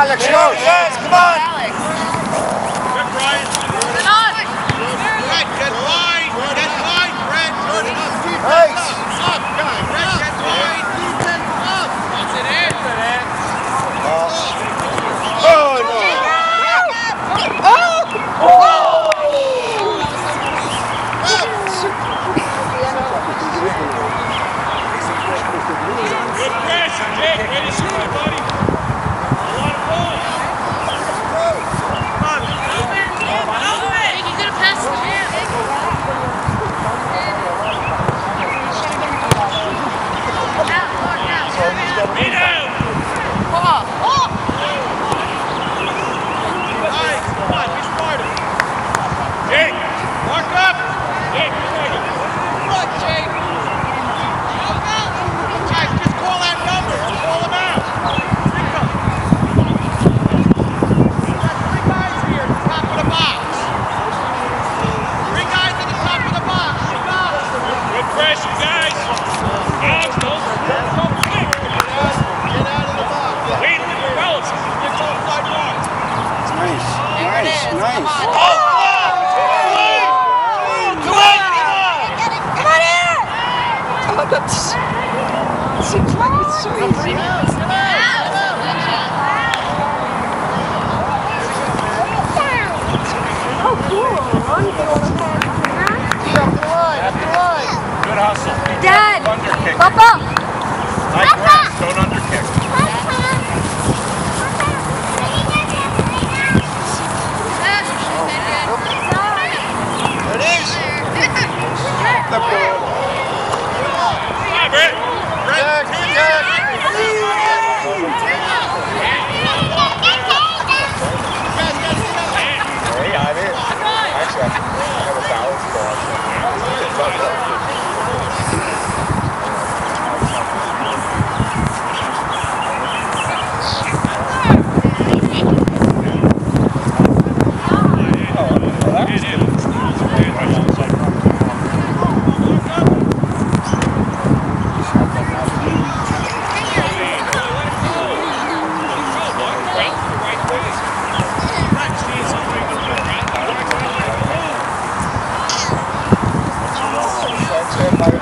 Alex, goes! Yes, come on!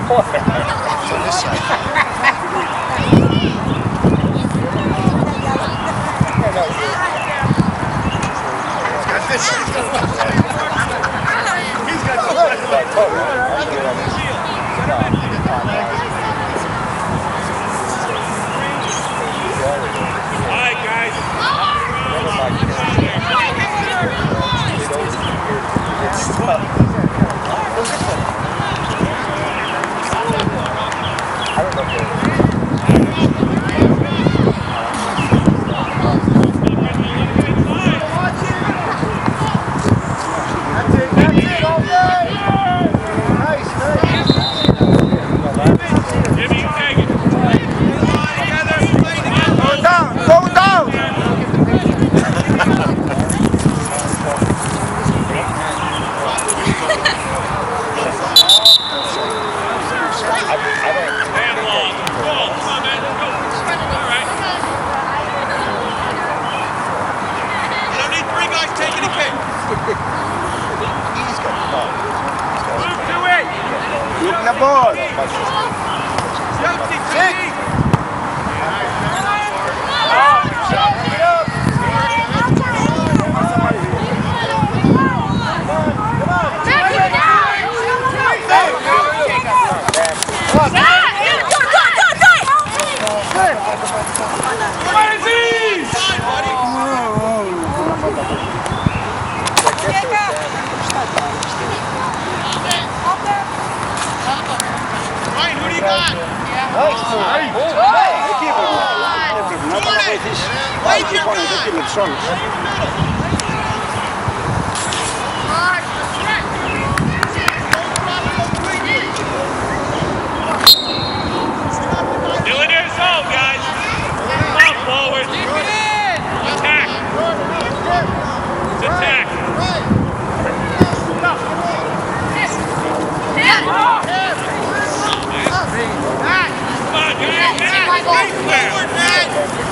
important. na bola. Εκεί που. Εκεί που. Να τα βοηθήσει. Εκεί που. Εκεί που.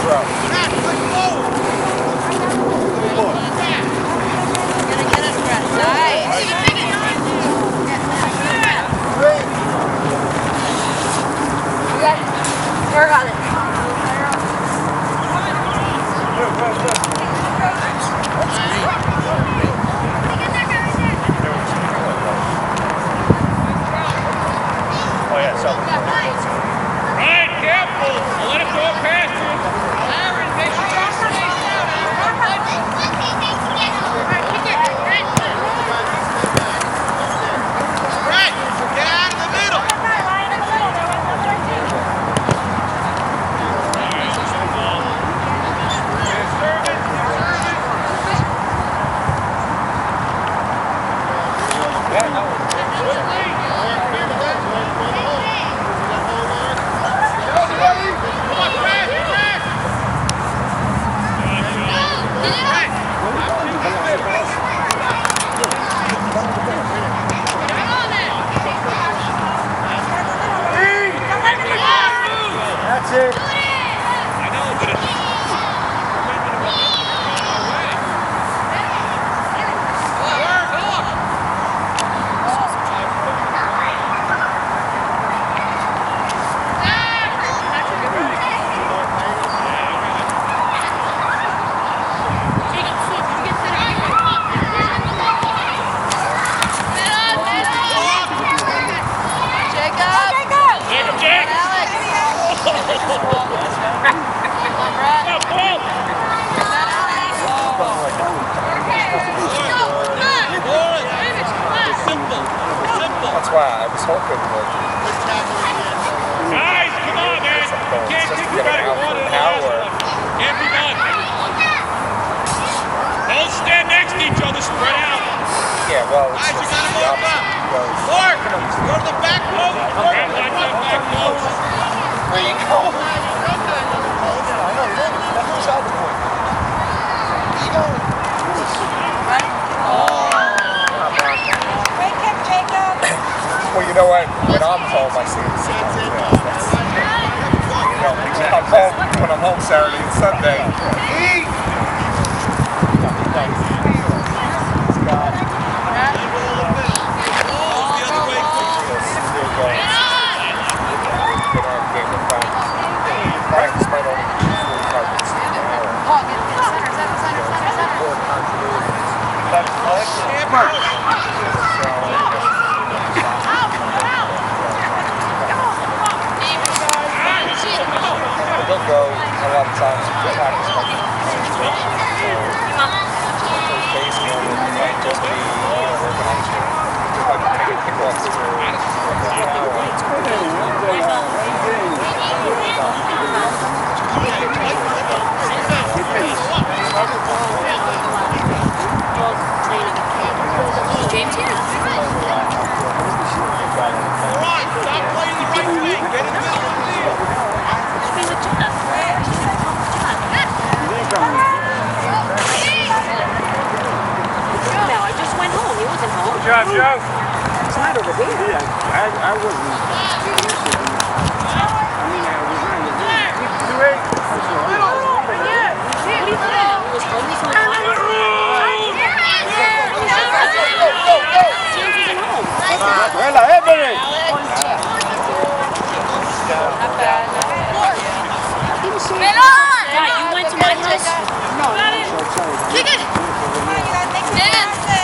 bro. I was Guys, come on, man. Can't just kick get back one for and an a hour. Can't be done. Don't stand next to each other. Spread out. Yeah, well, it's Guys, you gotta the move up. Because Mark, go to the back post. Mark, back that back post. Where you go? I know, look, that goes out the point. You go. Great kick, Jacob! Well, you know what? When I'm home, I see the same thing. That's, you know, when I'm home, when I'm home Saturday and Sunday, a lot of times to practice like concentration. So baseball will like just be you know, working on for like an. James here. I, I wasn't. I mean, I was trying to do it. Two eight. He was home. He's home. James isn't home. Well, Everett. Yeah, you went to my house. Kick it! Come on, you gotta make some passes! Come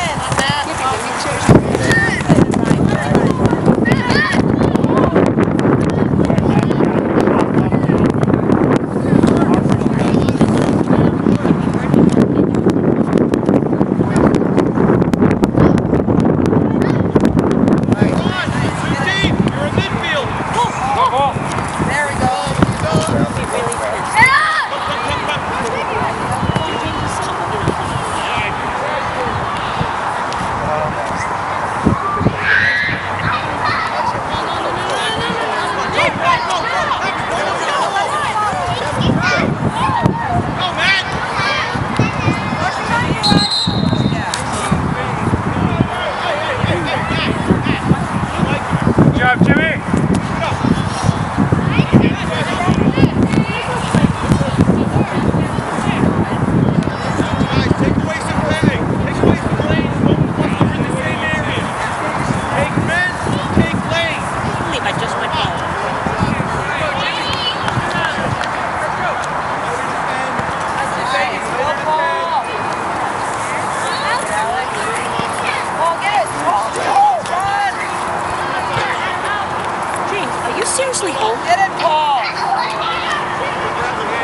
on, too deep. You're in midfield. There we go. Go, Matt. Good job, Jimmy. Guys, take away some pending. Take away some lanes. Don't once they're in the same area. Take men, take lanes. I can't believe I just went home. Oh, get it! Oh, oh, run! James, are you seriously home? Get it, Paul!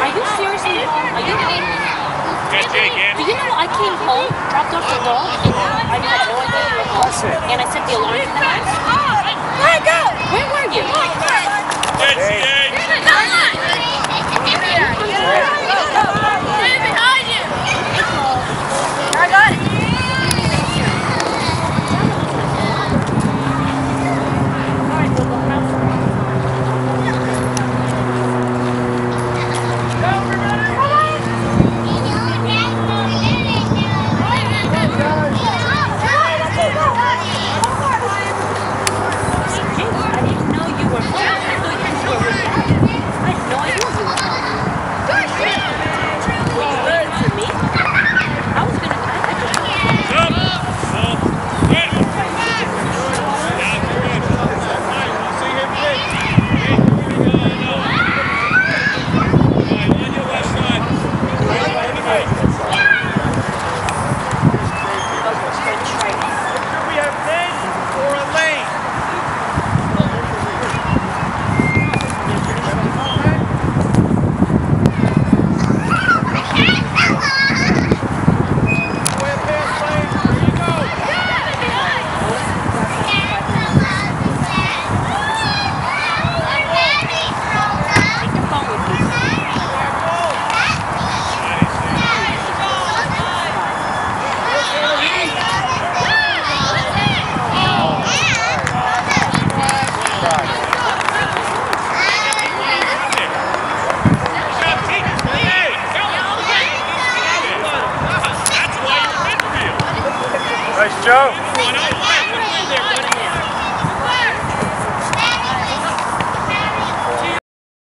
Are you seriously home? Are you Yeah, Jake, Do you know I came home, dropped off the dog, and I had no idea you were home, and I set the alarm for the house? Let go! Where were you? Oh, NCA. I